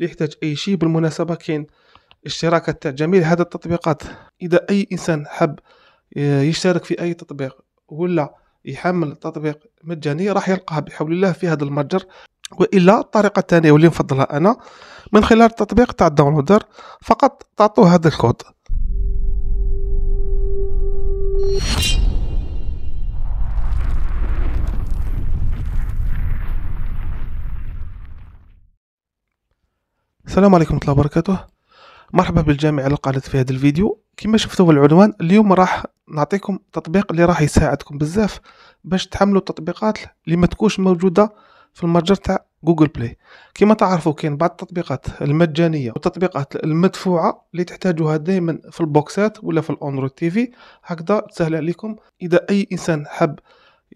اللي يحتاج أي شيء بالمناسبة كاين اشتراكات تاع جميع هذه التطبيقات إذا أي إنسان حب يشترك في أي تطبيق ولا يحمل تطبيق مجاني راح يلقاه بحول الله في هذا المتجر. وإلا الطريقة الثانية واللي نفضلها أنا من خلال التطبيق تاع الداونلودر فقط تعطوه هذا الكود. السلام عليكم ورحمة الله وبركاته. مرحبا بالجميع اللي قالت في هذا الفيديو. كما شفتوا العنوان اليوم راح نعطيكم تطبيق اللي راح يساعدكم بزاف باش تحملوا التطبيقات اللي ما تكونش موجودة في المتجر تاع Google Play. كما تعرفوا كاين بعض التطبيقات المجانية والتطبيقات المدفوعة اللي تحتاجوها دائما في البوكسات ولا في ال Android TV. هكذا تسهل عليكم إذا أي إنسان حب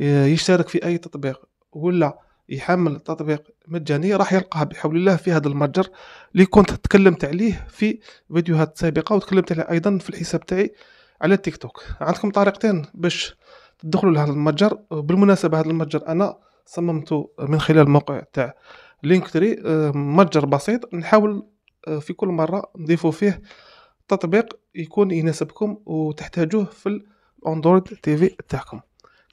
يشترك في أي تطبيق ولا يحمل تطبيق مجاني راح يلقاه بحول الله في هذا المتجر اللي كنت تكلمت عليه في فيديوهات سابقة وتكلمت عليه أيضا في الحساب تاعي على التيك توك. عندكم طريقتين باش تدخلوا لهذا المتجر بالمناسبه هذا المتجر أنا صممته من خلال الموقع تاع Linktree متجر بسيط. نحاول آه، في كل مرة نضيفوا فيه تطبيق يكون يناسبكم وتحتاجوه في الاندرويد TV تاعكم.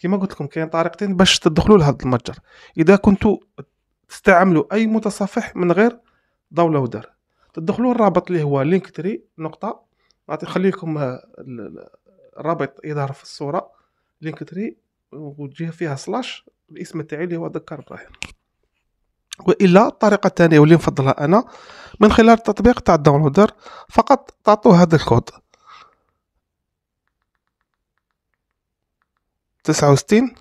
كما قلت لكم كاين طريقتين باش تدخلوا لهذا المتجر. إذا كنتوا تستعملوا أي متصفح من غير داونلودر تدخلوا الرابط اللي هو Linktree نقطه نعطي خليكم آه، الرابط يظهر في الصورة Linktree وتجي فيها slash الاسم تاعي اللي هو ذكر إبراهيم. وإلا الطريقة الثانية واللي نفضلها أنا من خلال التطبيق تاع ال Downloader فقط تعطوه هذا الكود. تسعة وستين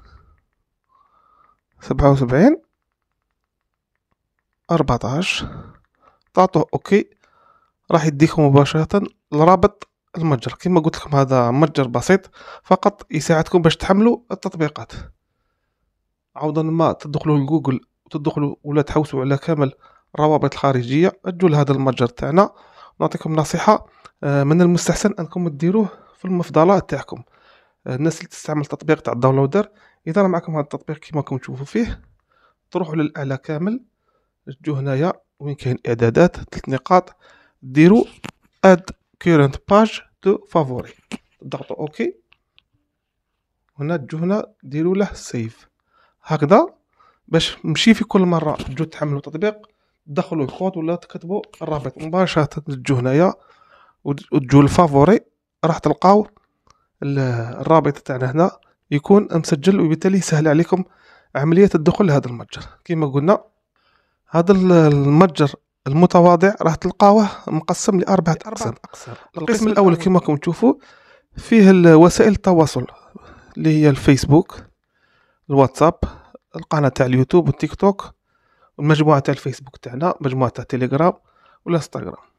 سبعة وسبعين أربعتاش. تعطوه OK. راح يديكم مباشرة لرابط المتجر. كما قلت لكم هذا متجر بسيط فقط يساعدكم باش تحملوا التطبيقات. عوضا ما تدخلوا لجوجل وتدخلوا ولا تحوسوا على كامل الروابط الخارجية تجوا لهذا المتجر تاعنا. نعطيكم نصيحة آه، من المستحسن أنكم تديروه في المفضلات تاعكم. الناس اللي تستعمل التطبيق تاع ال Downloader إذا معكم هذا التطبيق كما راكم تشوفوا فيه تروحوا للأعلى كامل تجوا هنايا وين كاين إعدادات ثلاث نقاط ديروا add current page to favori تضغطوا OK هنا تجوا هنا ديروا له save هكذا باش مشي في كل مرة تجوا تحملوا التطبيق تدخلوا الكود ولا تكتبوا الرابط. مباشرة تجوا هنايا وتجوا الفافوري راح تلقاو الرابط تاعنا هنا يكون مسجل وبالتالي يسهل عليكم عملية الدخول لهذا المتجر. كما قلنا هذا المتجر المتواضع راح تلقاوه مقسم لأربعة أقسام. القسم الأول كما راكم تشوفوا فيه وسائل التواصل اللي هي الفيسبوك الواتساب القناة تاع اليوتيوب والتيك توك والمجموعة تاع الفيسبوك تاعنا مجموعة تاع تيليجرام والإنستغرام.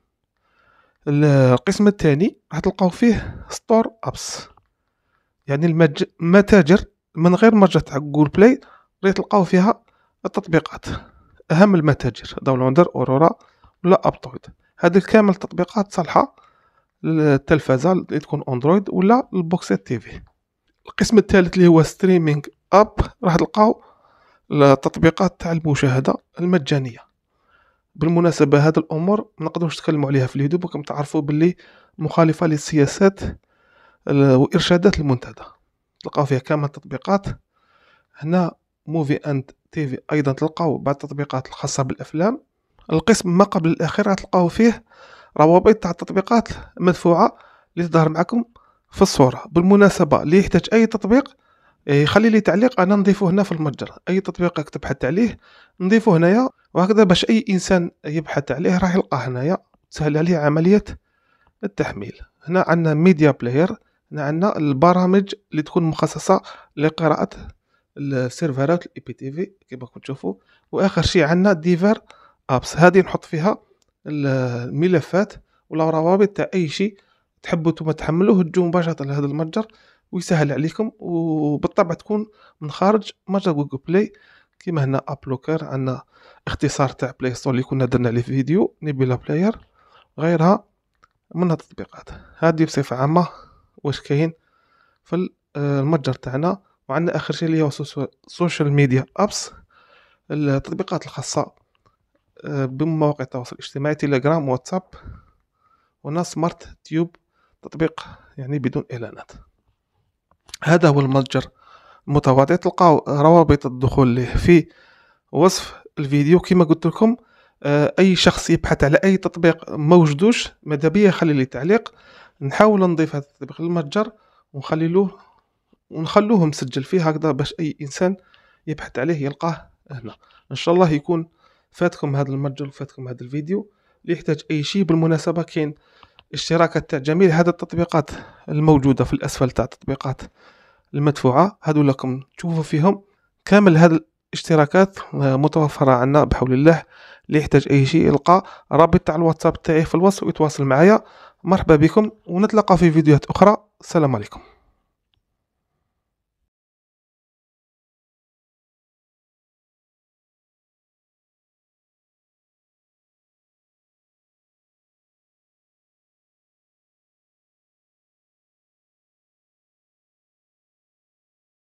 القسم الثاني راح تلقاو فيه store apps. يعني المتاجر من غير متجر تاع جوجل بلاي راح تلقاو فيها التطبيقات. أهم المتاجر Downloader Aurora ولا Aptoide هذه كامل تطبيقات صالحة للتلفزه اللي تكون أندرويد ولا البوكسات TV. القسم الثالث اللي هو streaming apps راح تلقاو التطبيقات تاع المشاهدة المجانية. بالمناسبة هذه الأمور ما نقدروش نتكلموا عليها في اليوتيوب وراكم تعرفوا باللي مخالفة للسياسات وإرشادات المنتدى. تلقاو فيها كامل التطبيقات. هنا movie and TV أيضا تلقاو بعض التطبيقات الخاصة بالأفلام. القسم ما قبل الأخير تلقاو فيه روابط تاع التطبيقات مدفوعة اللي تظهر معكم في الصورة. بالمناسبة اللي يحتاج أي تطبيق يخلي لي تعليق أنا نضيفه هنا في المتجر. أي تطبيق تبحث عليه نضيفه هنايا. وهكذا باش أي إنسان يبحث عليه راح يلقاه هنايا تسهل عليه عملية التحميل. هنا عندنا media player هنا عندنا البرامج اللي تكون مخصصة لقراءة السيرفرات ال IPTV كما راكم تشوفوا. وآخر شيء عندنا divers apps هذه نحط فيها الملفات ولا روابط تاع أي شيء تحبوا نتوما تحملوه تجوا مباشرة لهذا المتجر ويسهل عليكم. وبالطبع تكون من خارج متجر جوجل بلاي كيما هنا Ad blocker عندنا اختصار تاع Play Store اللي كنا درنا عليه فيديو Nebula Player غيرها من التطبيقات. هذه بصفة عامة واش كاين؟ في المتجر تاعنا وعندنا آخر شيء اللي هو social media apps التطبيقات الخاصة آه، بمواقع التواصل الاجتماعي تيليجرام واتساب هنا SmartTube تطبيق يعني بدون إعلانات. هذا هو المتجر المتواضع تلقاو روابط الدخول له. في وصف الفيديو كما قلت لكم آه، أي شخص يبحث على أي تطبيق ما وجدوش ماذا بيا؟ يخلي لي تعليق. نحاول نضيف هذا التطبيق للمتجر ونخلي له ونخلوه مسجل فيه هكذا باش أي إنسان يبحث عليه يلقاه هنا. إن شاء الله يكون فاتكم هذا المتجر وفاتكم هذا الفيديو. اللي يحتاج أي شيء بالمناسبة كاين اشتراكات تاع جميع هذه التطبيقات الموجودة في الأسفل تاع التطبيقات. المدفوعة هذو لكم تشوفوا فيهم. كامل هذه الاشتراكات متوفرة عندنا بحول الله. اللي يحتاج أي شيء يلقى رابط تاع الواتساب تاعي في الوصف ويتواصل معايا. مرحبا بكم ونتلاقى في فيديوهات أخرى. السلام عليكم.